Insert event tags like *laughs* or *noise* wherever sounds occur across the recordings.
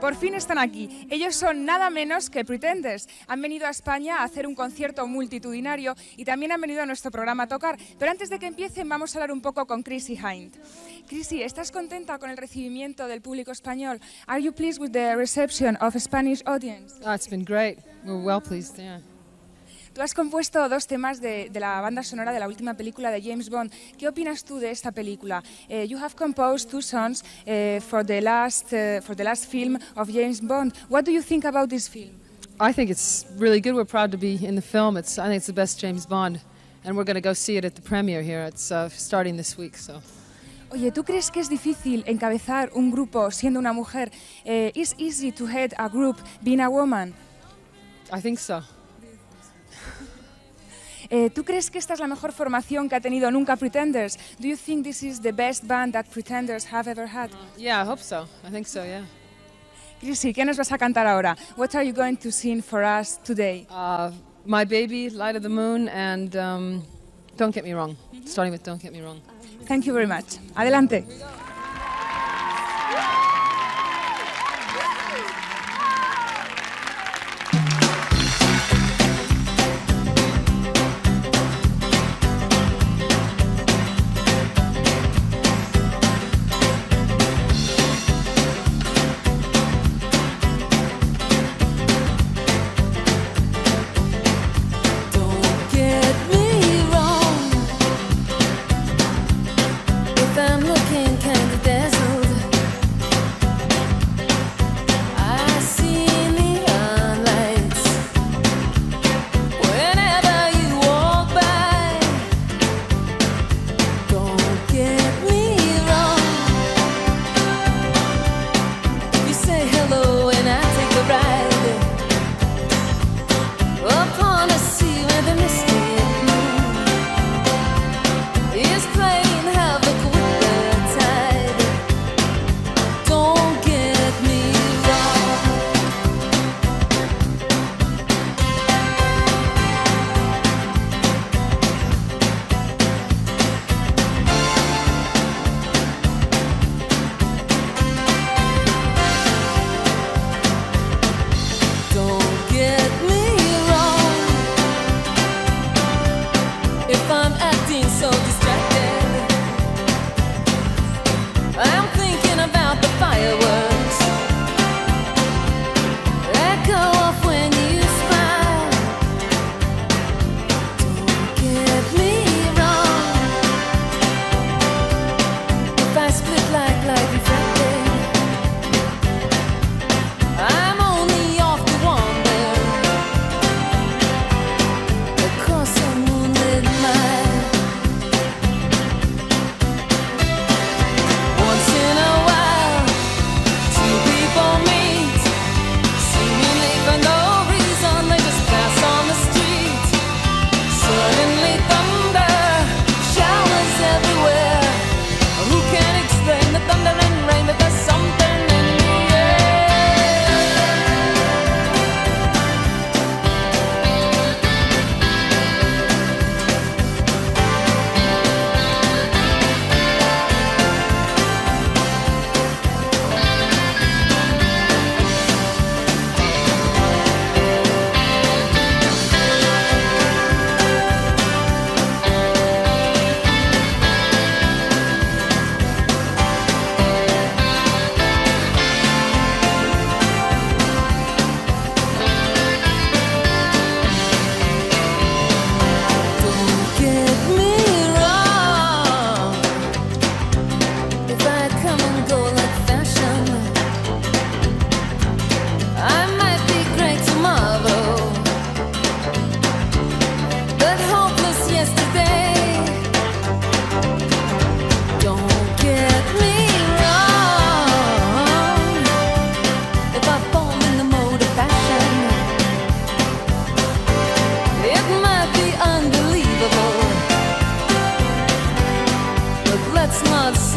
Por fin están aquí. Ellos son nada menos que Pretenders. Han venido a España a hacer un concierto multitudinario y también han venido a nuestro programa a tocar. Pero antes de que empiecen, vamos a hablar un poco con Chrissy Hind. Chrissy, ¿estás contenta con el recibimiento del público español? Are you pleased with the reception of Spanish audience? Oh, it's been great. We're well pleased, yeah. Tú has compuesto dos temas de, de, la banda sonora de la última película de James Bond. ¿Qué opinas tú de esta película? Uh, you have composed two songs uh, for the last uh, for the last film of James Bond. What do you think about this film? I think it's really good. We're proud to be in the film. It's I think it's the best James Bond, and we're going to go see it at the premiere here. It's uh, starting this week, so. Oye, ¿tú crees que es difícil encabezar un grupo siendo una mujer? Uh, is easy to head a group being a woman? I think so. Eh, ¿Tú crees que esta es la mejor formación que ha tenido nunca Pretenders? Do you think this is the best band that Pretenders have ever had? Yeah, I hope so. I think so, yeah. Chrissy, ¿qué nos vas a cantar ahora? What are you going to sing for us today? Uh, My Baby, Light of the Moon, and um, Don't Get Me Wrong. Starting with Don't Get Me Wrong. Thank you very much. Adelante.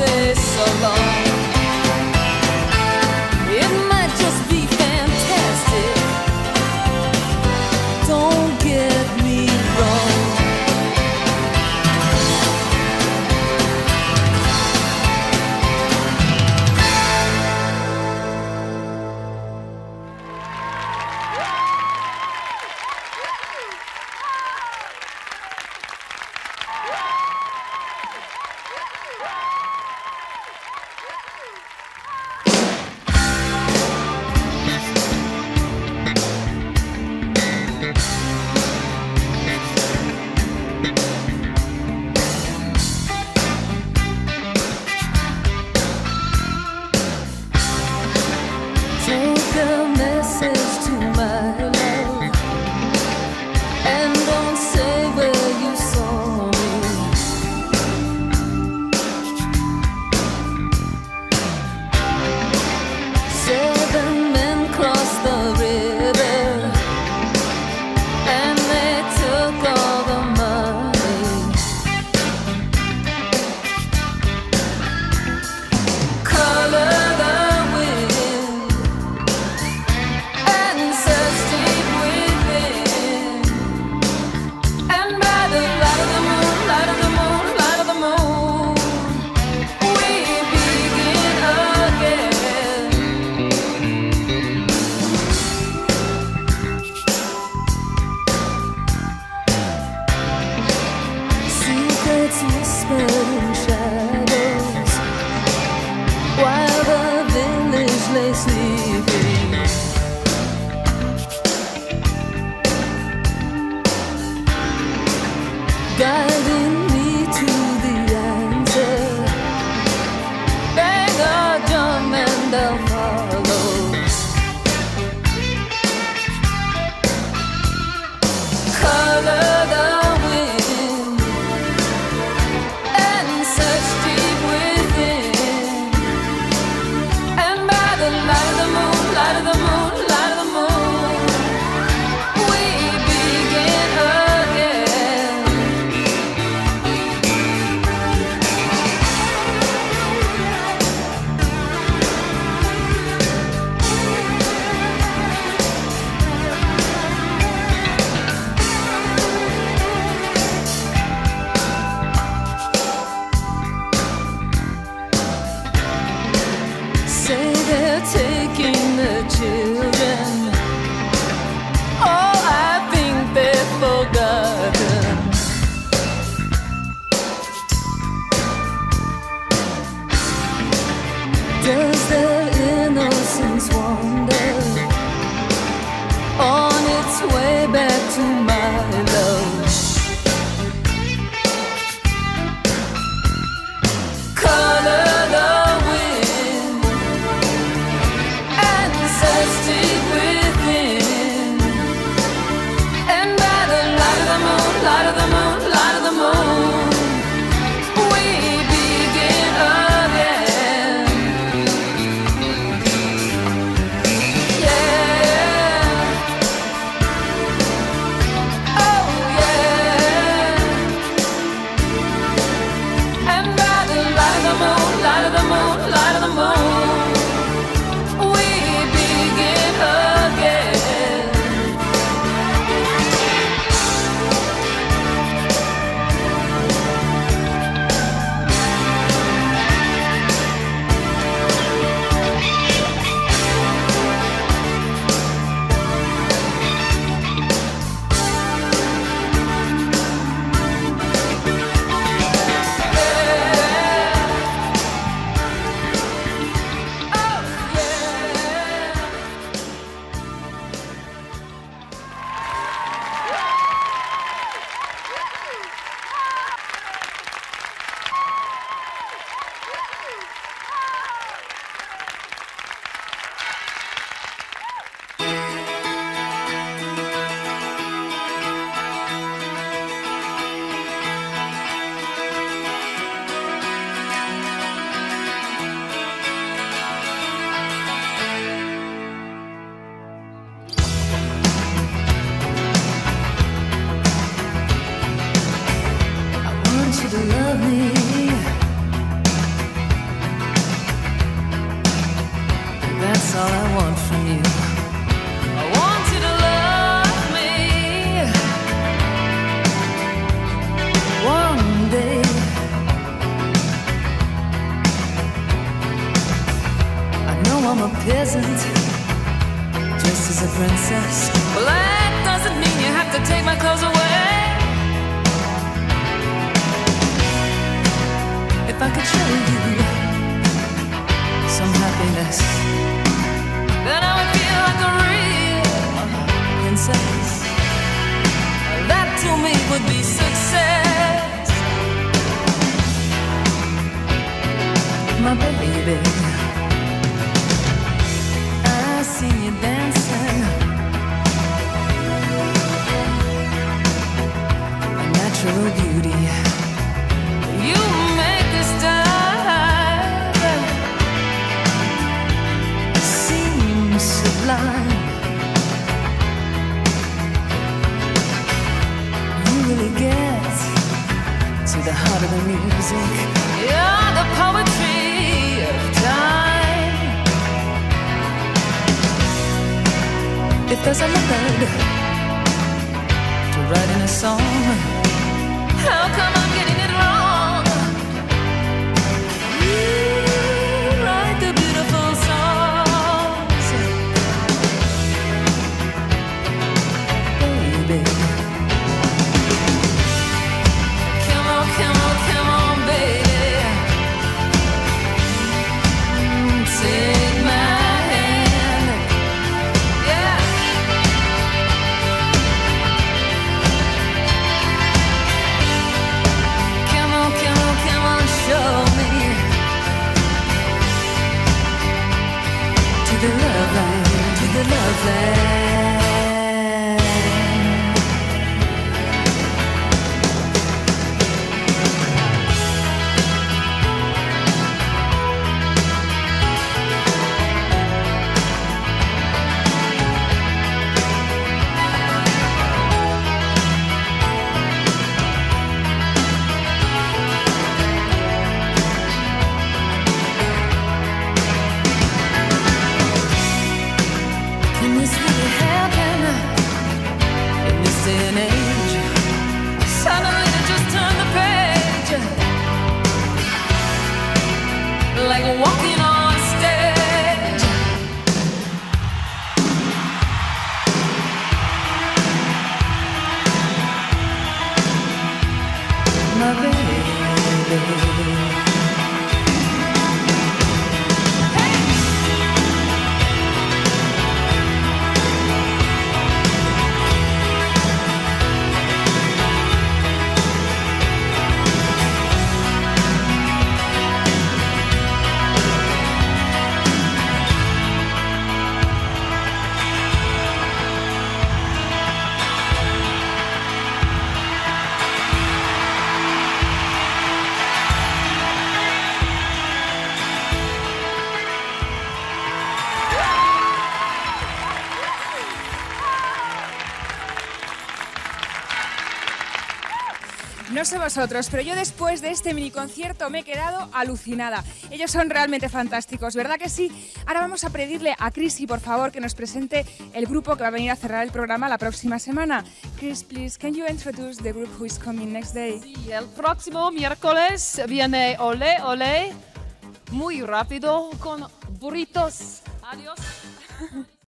this alone. just that peasant just as a princess. Well, that doesn't mean you have to take my clothes away. If I could show you some happiness, then I would feel like a real princess. That to me would be success. My baby. beauty. You make this time seem sublime. You really get to the heart of the music. You're the poetry of time. If there's a method to writing a song come on. No sé vosotros, pero yo después de este mini concierto me he quedado alucinada. Ellos son realmente fantásticos, ¿verdad que sí? Ahora vamos a pedirle a Chrissy, por favor, que nos presente el grupo que va a venir a cerrar el programa la próxima semana. Chris, please, can you introduce the group who is coming next day? Y el próximo miércoles viene Ole Ole, muy rápido, con burritos. Adiós. *laughs*